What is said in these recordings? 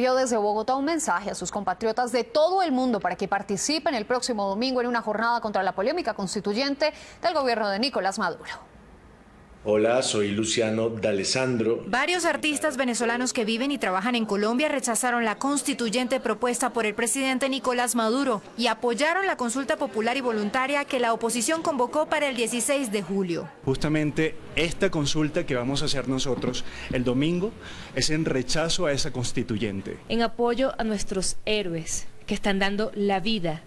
Desde Bogotá un mensaje a sus compatriotas de todo el mundo para que participen el próximo domingo en una jornada contra la polémica constituyente del gobierno de Nicolás Maduro. Hola, soy Luciano D'Alessandro. Varios artistas venezolanos que viven y trabajan en Colombia rechazaron la constituyente propuesta por el presidente Nicolás Maduro y apoyaron la consulta popular y voluntaria que la oposición convocó para el 16 de julio. Justamente esta consulta que vamos a hacer nosotros el domingo es en rechazo a esa constituyente. En apoyo a nuestros héroes que están dando la vida,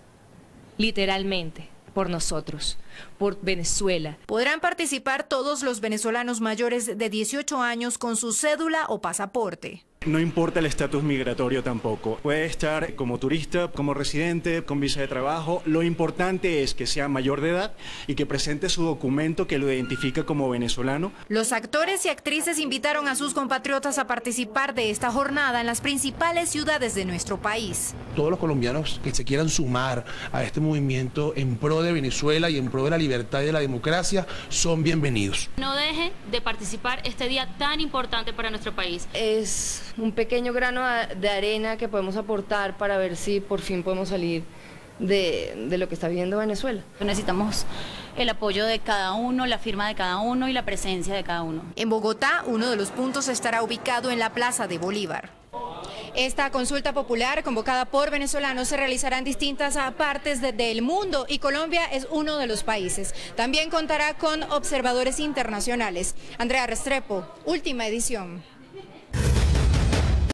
literalmente por nosotros, por Venezuela. Podrán participar todos los venezolanos mayores de 18 años con su cédula o pasaporte. No importa el estatus migratorio tampoco. Puede estar como turista, como residente, con visa de trabajo. Lo importante es que sea mayor de edad y que presente su documento que lo identifica como venezolano. Los actores y actrices invitaron a sus compatriotas a participar de esta jornada en las principales ciudades de nuestro país. Todos los colombianos que se quieran sumar a este movimiento en pro de Venezuela y en pro de la libertad y de la democracia son bienvenidos. No dejen de participar este día tan importante para nuestro país. Es un pequeño grano de arena que podemos aportar para ver si por fin podemos salir de, de, lo que está viviendo Venezuela. Necesitamos el apoyo de cada uno, la firma de cada uno y la presencia de cada uno. En Bogotá, uno de los puntos estará ubicado en la Plaza de Bolívar. Esta consulta popular convocada por venezolanos se realizará en distintas partes del mundo y Colombia es uno de los países. También contará con observadores internacionales. Andrea Restrepo, última edición.